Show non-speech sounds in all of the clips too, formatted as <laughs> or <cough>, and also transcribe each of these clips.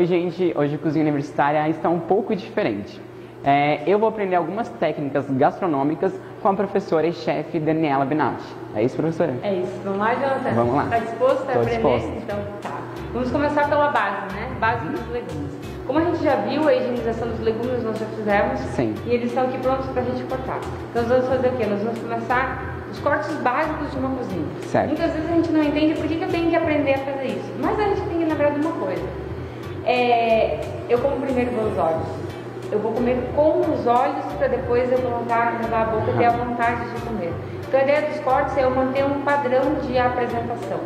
Oi, gente. Hoje a Cozinha Universitária está um pouco diferente. É, eu vou aprender algumas técnicas gastronômicas com a professora e chefe Daniela Benatti. É isso, professora? É isso. Vamos lá, Jonathan? Vamos lá. Está disposto a Tô aprender? disposto. Então, tá. Vamos começar pela base, né? Base dos legumes. Como a gente já viu, a higienização dos legumes nós já fizemos. Sim. E eles estão aqui prontos para a gente cortar. Então, nós vamos fazer o quê? Nós vamos começar os cortes básicos de uma cozinha. Certo. Muitas vezes a gente não entende por que, que eu tenho que aprender a fazer isso. Mas a gente tem que lembrar de uma coisa. É, eu como primeiro pelos olhos. Eu vou comer com os olhos para depois eu colocar, levar a boca e ter a vontade de comer. Então a ideia dos cortes é eu manter um padrão de apresentação.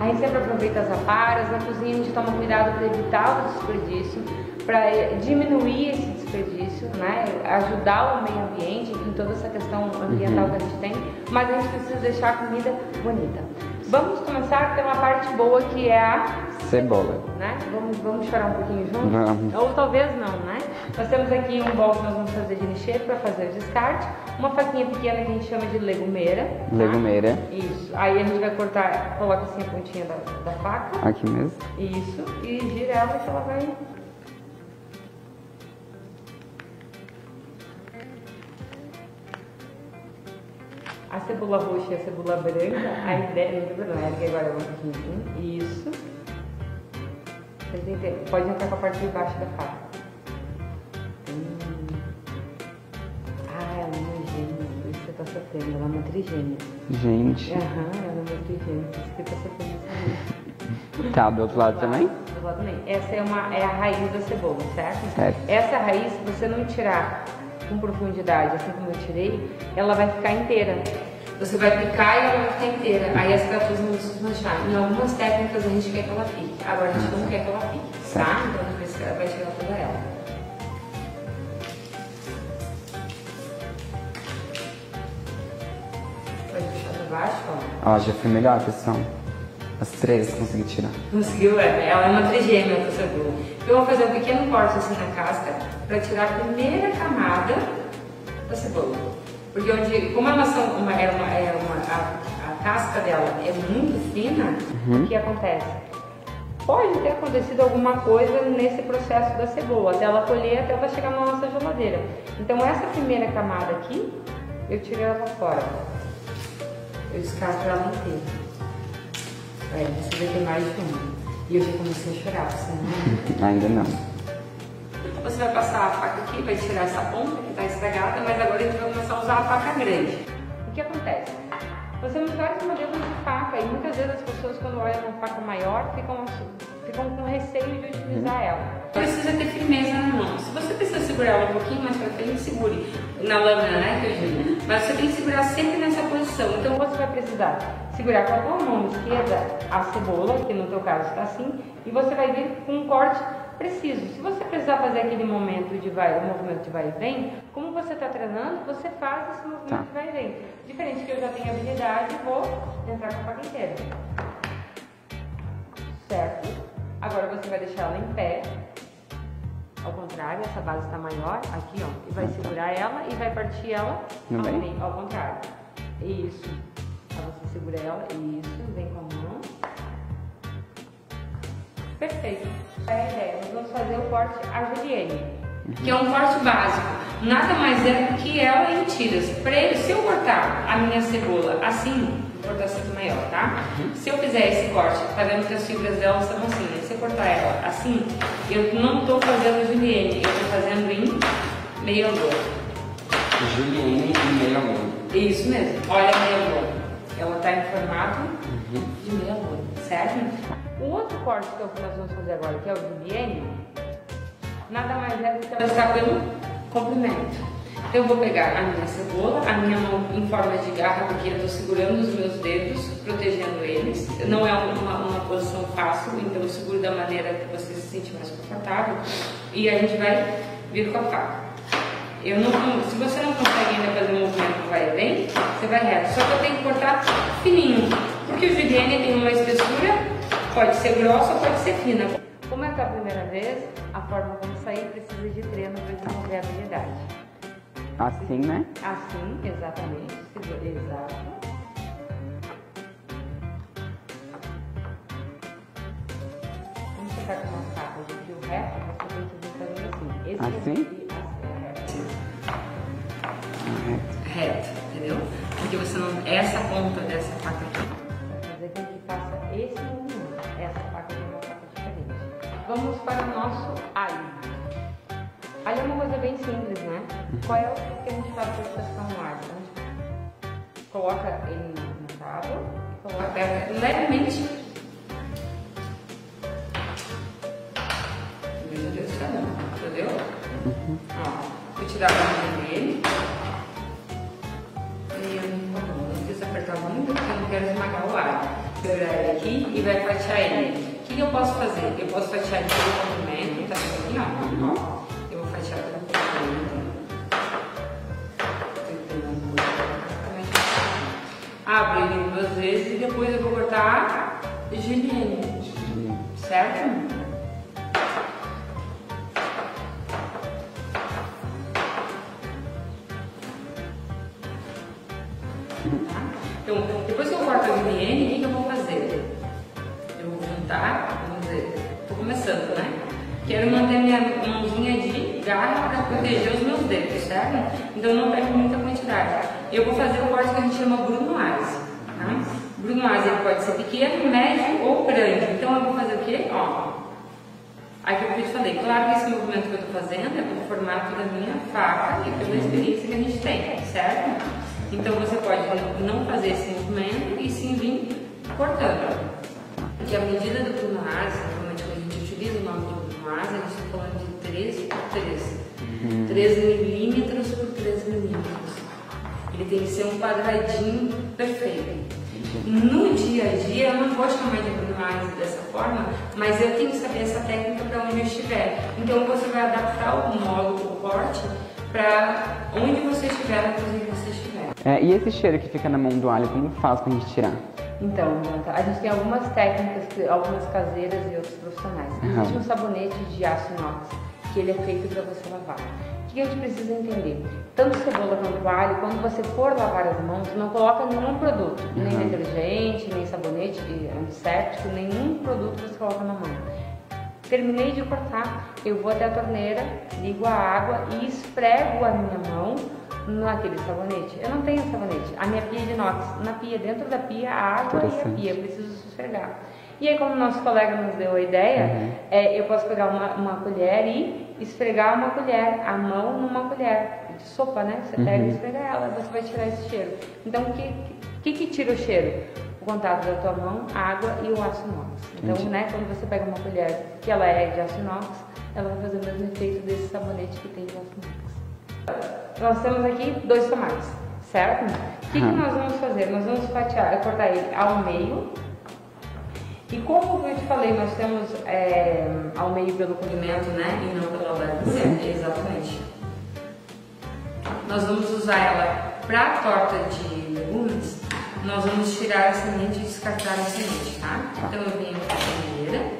A gente sempre aproveita as aparas, na cozinha a gente toma cuidado para evitar o desperdício, para diminuir esse desperdício, né? ajudar o meio ambiente, em toda essa questão ambiental que a gente tem, mas a gente precisa deixar a comida bonita. Vamos começar pela parte boa que é a Cebola. né? Vamos, vamos chorar um pouquinho junto? Vamos. Ou talvez não, né? Nós temos aqui um bol que nós vamos fazer de lixeiro para fazer o descarte, uma faquinha pequena que a gente chama de legumeira. tá? Legumeira. Isso. Aí a gente vai cortar, coloca assim a pontinha da, da faca. Aqui mesmo. Isso. E gira ela que ela vai. A cebola roxa e a cebola branca, a ideia. Não tem problema, ergue agora um pouquinho. Isso. Pode entrar com a parte de baixo da faca. Hum. Ah, ela é uma gêmea. Isso que você tá sofrendo. Ela é uma trigêmea. Gente. Aham, ela é uma trigêmea. Isso que tá sofrendo. Tá, do outro lado também? Do lado também. Essa é, uma, é a raiz da cebola, certo? Certo. Essa raiz, se você não tirar com profundidade, assim como eu tirei, ela vai ficar inteira. Você vai picar e ela vai ficar inteira. Aí as criaturas vão desmanchar. Em algumas técnicas a gente quer que ela fique. Agora a gente não quer que ela fique, tá? Então depois ela vai tirar toda ela. Pode puxar pra baixo, ó. Ó, já foi melhor, pessoal. As três consegui tirar. Conseguiu, é. Ela é uma trigêmea da cebola. Eu vou fazer um pequeno corte assim na casca para tirar a primeira camada da cebola. Porque onde, como uma, é uma, é uma, a, a casca dela é muito fina, o que acontece? Pode ter acontecido alguma coisa nesse processo da cebola, até ela colher, até ela chegar na nossa geladeira. Então essa primeira camada aqui, eu tiro ela fora. Eu descasco ela inteira. É, você vai ter mais de uma. E eu já comecei a chorar, você não <laughs> Ainda não. Você vai passar a faca aqui, vai tirar essa ponta que está estragada, mas agora a gente vai começar a usar a faca grande. O que acontece? Nós temos vários modelos de faca e muitas vezes as pessoas quando olham uma faca maior ficam, ficam com receio de utilizar ela. Precisa ter firmeza na mão. Se você precisa segurar ela um pouquinho mais para frente, segure na lâmina, né, digo. Mas você tem que segurar sempre nessa posição. Então você vai precisar segurar com a tua mão esquerda a cebola, que no teu caso está assim, e você vai vir com um corte preciso. Se você precisar fazer aquele momento de vai, o movimento de vai e vem, como você está treinando, você faz esse movimento Tá. de vai e vem. Diferente que eu já tenho habilidade, vou entrar com a faca inteira. Certo? Agora você vai deixar ela em pé. Ao contrário, essa base está maior, aqui ó, e vai segurar ela e vai partir ela ao meio? ao contrário. Isso. Aí você segura ela, isso, vem com a mão. Perfeito. É a ideia. Nós vamos fazer o corte a julienne, que é um corte básico. Nada mais é do que ela em tiras. Ele, se eu cortar a minha cebola assim, vou cortar assim maior, tá? Se eu fizer esse corte, tá vendo que as fibras dela são assim, né? Se eu cortar ela assim, eu não estou fazendo julienne, eu estou fazendo em meio amor. Juliane e meio amor. Isso mesmo. Olha a meia lua. Ela está em formato de meia lua, certo? O outro corte que nós vamos fazer agora, que é o julienne, nada mais é do que ela está pelo comprimento. Então eu vou pegar a minha cebola, a minha mão em forma de garra, porque eu estou segurando os meus dedos, protegendo eles. Não é uma, uma posição fácil, então eu seguro da maneira que você se sente mais confortável. E a gente vai vir com a faca. Eu não, se você não consegue ainda fazer o movimento vai vem, você vai reto. Só que eu tenho que cortar fininho, porque o julienne tem uma espessura, pode ser grossa, pode ser fina. Como é que é a primeira vez, a forma como sair precisa de treino para desenvolver a habilidade. Assim, né? Assim, exatamente. Segura, exato. Vamos ficar com uma faca de fio reto, você tem que fazendo assim. Esse Assim? é reto, entendeu? Porque você não. Essa ponta dessa faca aqui. Vai fazer com que faça esse movimento. Vamos para o nosso alho. Alho é uma coisa bem simples, né? Qual é o que a gente faz para pescar um alho? A gente coloca ele na tábua, coloca levemente. Entendeu? Ó, vou tirar a mão dele. E eu não precisa apertar muito, porque eu não quero esmagar o alho. Segurar ele aqui e vai fatiar ele. O que eu posso fazer? Eu posso fatiar pelo comprimento, tá aqui, ó. Eu vou fatiar pelo comprimento. Abro ele duas vezes e depois eu vou cortar julienne. Certo? Então, depois que eu corto a julienne, o que, eu vou fazer? Eu vou juntar, né? Quero manter minha mãozinha de garra para proteger os meus dedos, certo? Então não pego muita quantidade. Eu vou fazer o corte que a gente chama brunoise, tá? Brunoise ele pode ser pequeno, médio ou grande. Então eu vou fazer o quê? Ó. Aqui eu te falei, claro que esse movimento que eu estou fazendo é pelo formato da minha faca e pela experiência que a gente tem, certo? Então você pode não fazer esse movimento e sim vir cortando. Porque a medida do brunoise, brunoise, a gente está falando de 3 por 3. 3 milímetros por 3 milímetros. Ele tem que ser um quadradinho perfeito. No dia a dia, eu não vou chamar de brunoise dessa forma, mas eu tenho que saber essa técnica para onde eu estiver. Então você vai adaptar o módulo, o corte, para onde você estiver, inclusive você estiver. É, e esse cheiro que fica na mão do alho, como faz pra gente tirar? Então, a gente tem algumas técnicas, algumas caseiras e outros profissionais. Existe um sabonete de aço inox, que ele é feito para você lavar. O que a gente precisa entender? Tanto cebola quanto alho, quando você for lavar as mãos, não coloca nenhum produto, nem Aham. detergente, nem sabonete, antisséptico, nenhum produto você coloca na mão. Terminei de cortar, eu vou até a torneira, ligo a água e esfrego a minha mão naquele sabonete. Eu não tenho sabonete, a minha pia é de inox. Na pia, dentro da pia, a água e a pia, eu preciso esfregar. E aí, como nosso colega nos deu a ideia, Uhum. é, eu posso pegar uma, uma colher e esfregar uma colher, a mão numa colher de sopa, né? Você pega Uhum. e esfrega ela, você vai tirar esse cheiro. Então, o que, que, que tira o cheiro? O contato da tua mão, a água e o aço inox. Então, Entendi. né, quando você pega uma colher que ela é de aço inox, ela vai fazer o mesmo efeito desse sabonete que tem de aço inox. Nós temos aqui dois tomates, certo? O que, que nós vamos fazer? Nós vamos fatiar, cortar ele ao meio. E como eu te falei, nós temos é, ao meio pelo comprimento, né? E não pela largura. Exatamente. Nós vamos usar ela para torta de legumes. Nós vamos tirar a semente e descartar a semente, tá? Então eu venho com a peneira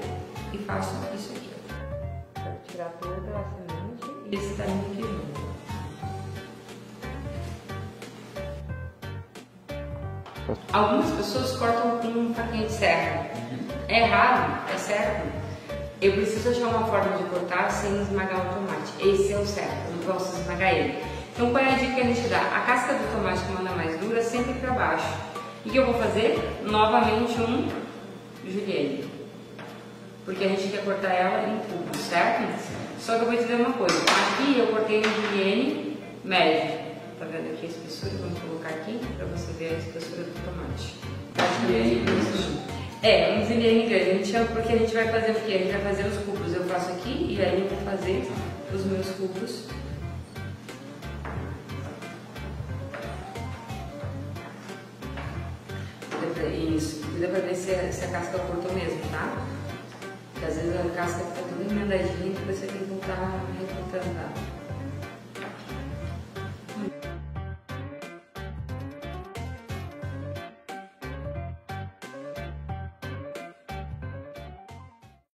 e faço isso aqui. Quero tirar toda a semente e esse tamanho aqui junto. Algumas pessoas cortam com um faquinha de serra. É errado, é certo. Eu preciso achar uma forma de cortar sem esmagar o tomate. Esse é o certo, eu não posso esmagar ele. Então qual é a dica que a gente dá? A casca do tomate que manda mais dura sempre para baixo. E o que eu vou fazer? Novamente um julienne. Porque a gente quer cortar ela em cubos, certo? Só que eu vou te dizer uma coisa. Aqui eu cortei um julienne médio. Tá vendo aqui a espessura? Vamos colocar aqui a espessura do tomate. É, julienne grande. A gente chama porque a gente vai fazer o quê? A gente vai fazer os cubos. Eu faço aqui e aí eu vou fazer os meus cubos. Isso, cuida pra ver se a, se a casca cortou mesmo, tá? Porque às vezes a casca fica toda emendadinha e você tem que voltar recortando, tá?